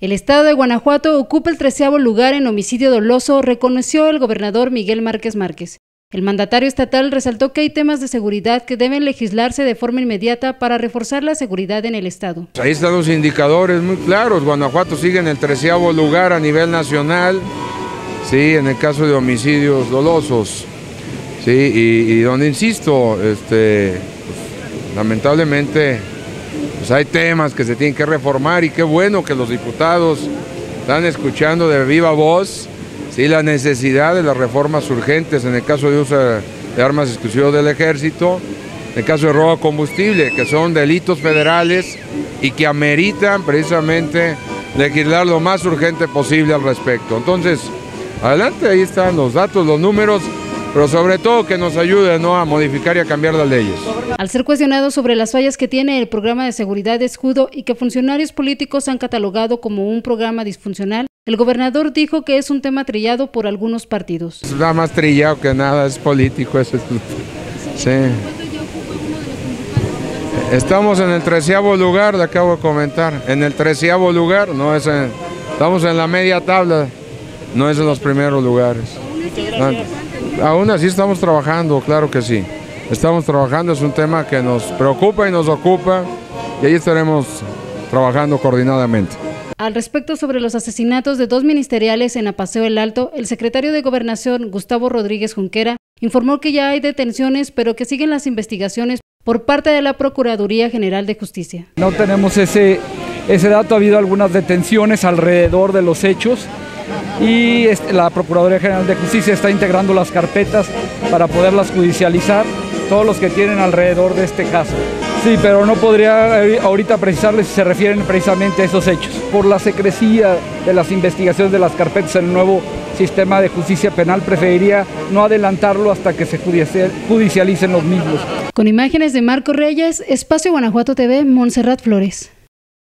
El estado de Guanajuato ocupa el treceavo lugar en homicidio doloso, reconoció el gobernador Miguel Márquez Márquez. El mandatario estatal resaltó que hay temas de seguridad que deben legislarse de forma inmediata para reforzar la seguridad en el estado. Ahí están los indicadores muy claros. Guanajuato sigue en el treceavo lugar a nivel nacional, sí, en el caso de homicidios dolosos. Sí, y, donde insisto, este, pues, lamentablemente pues hay temas que se tienen que reformar y qué bueno que los diputados están escuchando de viva voz ¿sí? la necesidad de las reformas urgentes en el caso de uso de armas exclusivas del ejército, en el caso de robo de combustible, que son delitos federales y que ameritan precisamente legislar lo más urgente posible al respecto. Entonces, adelante, ahí están los datos, los números pero sobre todo que nos ayude ¿no? a modificar y a cambiar las leyes. Al ser cuestionado sobre las fallas que tiene el programa de seguridad de escudo y que funcionarios políticos han catalogado como un programa disfuncional, el gobernador dijo que es un tema trillado por algunos partidos. Es nada más trillado que nada, es político. Eso sí. Estamos en el treceavo lugar, le acabo de comentar. En el treceavo lugar, no es estamos en la media tabla, no es en los primeros lugares. Aún así estamos trabajando, claro que sí. Estamos trabajando, es un tema que nos preocupa y nos ocupa y ahí estaremos trabajando coordinadamente. Al respecto sobre los asesinatos de dos ministeriales en Apaseo el Alto, el secretario de Gobernación, Gustavo Rodríguez Junquera, informó que ya hay detenciones, pero que siguen las investigaciones por parte de la Procuraduría General de Justicia. No tenemos ese, ese dato, ha habido algunas detenciones alrededor de los hechos y la Procuraduría General de Justicia está integrando las carpetas para poderlas judicializar, todos los que tienen alrededor de este caso. Sí, pero no podría ahorita precisarles si se refieren precisamente a esos hechos. Por la secrecía de las investigaciones de las carpetas en el nuevo sistema de justicia penal, preferiría no adelantarlo hasta que se judicialicen los mismos. Con imágenes de Marco Reyes, Espacio Guanajuato TV, Montserrat Flores.